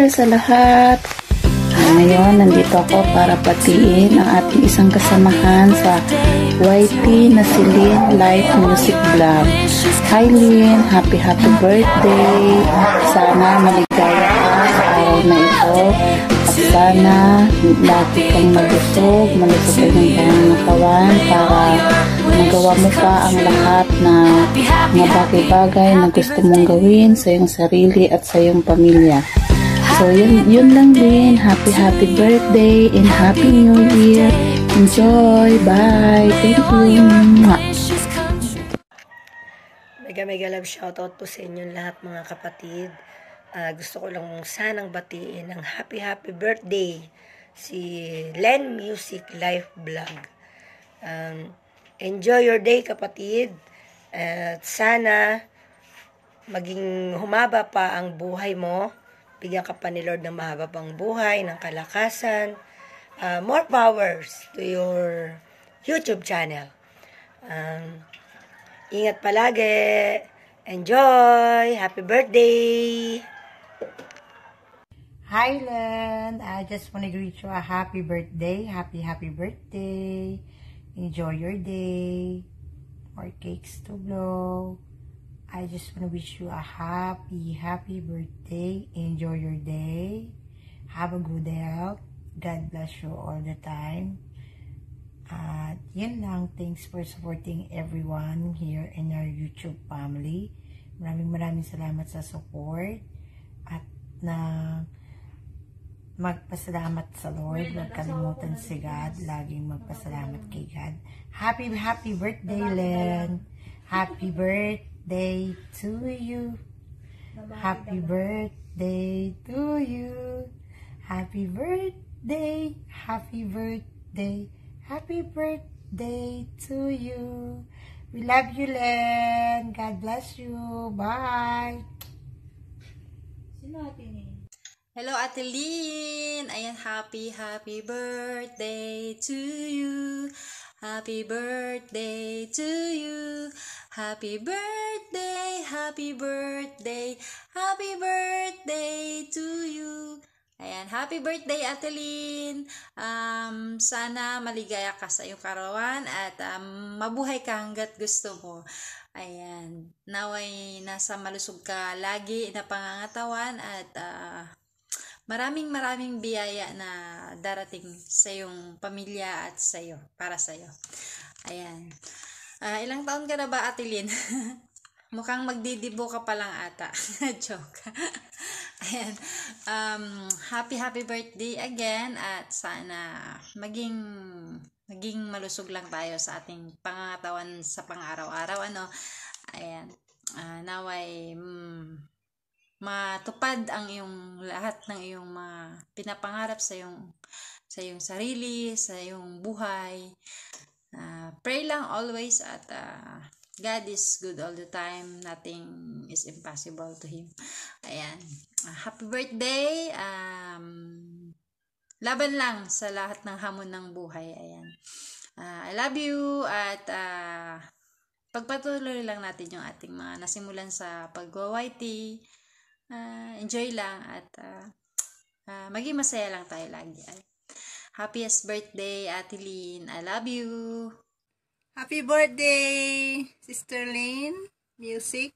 Year sa lahat! Ngayon, nandito ako para patiin ang ating isang kasamahan sa YT na si Lynn Live Music Vlog. Hi Lynn! Happy happy birthday! Sana maligaya ka sa araw na ito at sana lagi kang malusog, malusog ay ng pangangatawan para magawa mo pa ang lahat na mga bagay-bagay na gusto mong gawin sa iyong sarili at sa iyong pamilya. So, yun, yun lang din. Happy, happy birthday and Happy New Year. Enjoy. Bye. Thank you. Mega mega love shoutout po sa inyong lahat mga kapatid. Uh, gusto ko lang sanang batiin ng happy happy birthday si Len Music Life Vlog. Um, enjoy your day kapatid. At sana maging humaba pa ang buhay mo Bigyan ka pa ni Lord ng mahaba pang buhay, ng kalakasan. Uh, more powers to your YouTube channel. Um, ingat palagi. Enjoy! Happy birthday! Hi, Len! I just want to greet you a happy birthday. Happy, happy birthday. Enjoy your day. More cakes to blow. I just want to wish you a happy, happy birthday. Enjoy your day. Have a good health. God bless you all the time. At uh, yun lang. Thanks for supporting everyone here in our YouTube family. Maraming maraming salamat sa support. At na magpasalamat sa Lord. Huwag kalimutan si God. Laging magpasalamat kay God. Happy, happy birthday, Len. Happy birthday to you. Happy birthday to you. Happy birthday, happy birthday, happy birthday to you. We love you, Len. God bless you. Bye. Hello, Ate Lynn. Ayan, happy, happy birthday to you. Happy birthday to you. Happy birthday, happy birthday, happy birthday to you. Ayan, happy birthday Atelin. Um, sana maligaya ka sa iyong karawan at um, mabuhay ka hanggat gusto mo. Ayan, naway nasa malusog ka lagi na pangangatawan at uh, maraming maraming biyaya na darating sa iyong pamilya at sa iyo, para sa iyo. Ayan. Uh, ilang taon ka na ba, Ate Lynn? Mukhang magdidibo ka pa lang ata. Joke. Ayan. Um, happy, happy birthday again at sana maging maging malusog lang tayo sa ating pangangatawan sa pang-araw-araw. Ano? Ayan. Uh, naway, mm, matupad ang iyong lahat ng iyong mga pinapangarap sa iyong sa iyong sarili, sa iyong buhay. Uh, pray lang always at uh, God is good all the time. Nothing is impossible to Him. Ayan. Uh, happy birthday. Um, laban lang sa lahat ng hamon ng buhay. Ayan. Uh, I love you at uh, pagpatuloy lang natin yung ating mga nasimulan sa pag-YT uh, enjoy lang at uh, uh, maging masaya lang tayo lagi. Happiest birthday, Ate Lynn. I love you. Happy birthday, Sister Lynn. Music.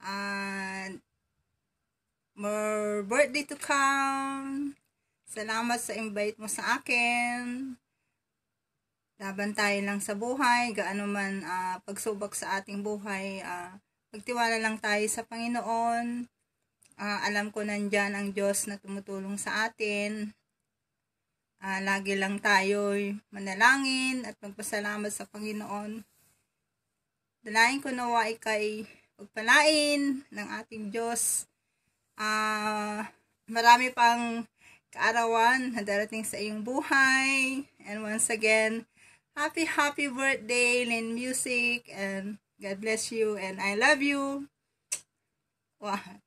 And more birthday to come. Salamat sa invite mo sa akin. Laban tayo lang sa buhay, gaano man uh, pagsubok sa ating buhay, uh, magtiwala lang tayo sa Panginoon uh, alam ko nandyan ang Diyos na tumutulong sa atin. Uh, lagi lang tayo manalangin at magpasalamat sa Panginoon. Dalain ko nawa ikay pagpalain ng ating Diyos. Uh, marami pang kaarawan na darating sa iyong buhay. And once again, happy, happy birthday, Lynn Music. And God bless you. And I love you. Wow.